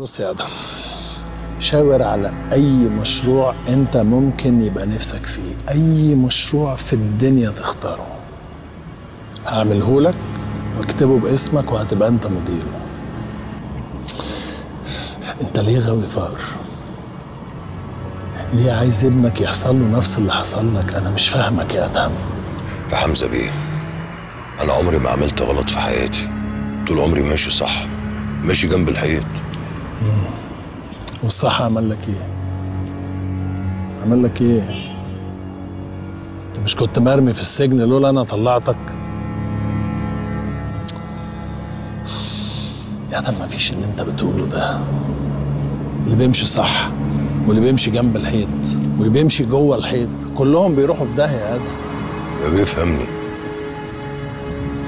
بص يا آدم شاور على أي مشروع أنت ممكن يبقى نفسك فيه. أي مشروع في الدنيا تختاره. هعمله لك واكتبه باسمك وهتبقى أنت مديره. أنت ليه غاوي فقر؟ ليه عايز ابنك يحصل له نفس اللي حصل لك؟ أنا مش فاهمك يا ادهم يا حمزة بيه أنا عمري ما عملت غلط في حياتي. طول عمري ماشي صح ماشي جنب الحيط. والصح عمل لك إيه؟ عمل لك إيه؟ أنت مش كنت مرمي في السجن لولا أنا طلعتك؟ يا ده ما فيش اللي أنت بتقوله ده. اللي بيمشي صح واللي بيمشي جنب الحيط واللي بيمشي جوه الحيط كلهم بيروحوا في داهية يا آدم. يا بيه فهمني.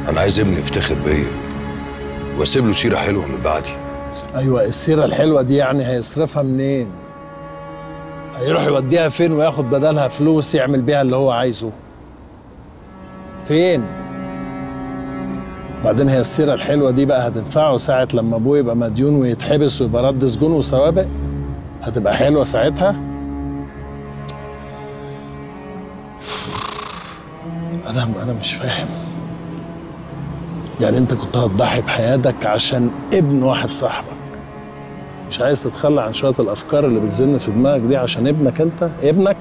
أنا عايز ابني يفتخر بيا وأسيب له سيرة حلوة من بعدي. أيوه السيرة الحلوة دي يعني هيصرفها منين؟ هيروح يوديها فين وياخد بدلها فلوس يعمل بيها اللي هو عايزه؟ فين؟ بعدين هي السيرة الحلوة دي بقى هتنفعه ساعة لما أبوه يبقى مديون ويتحبس ويبقى رد سجون وسوابق؟ هتبقى حلوة ساعتها؟ آدم أنا مش فاهم. يعني انت كنت هتضحي بحياتك عشان ابن واحد صاحبك. مش عايز تتخلى عن شوية الأفكار اللي بتزن في دماغك دي عشان ابنك انت؟ ابنك؟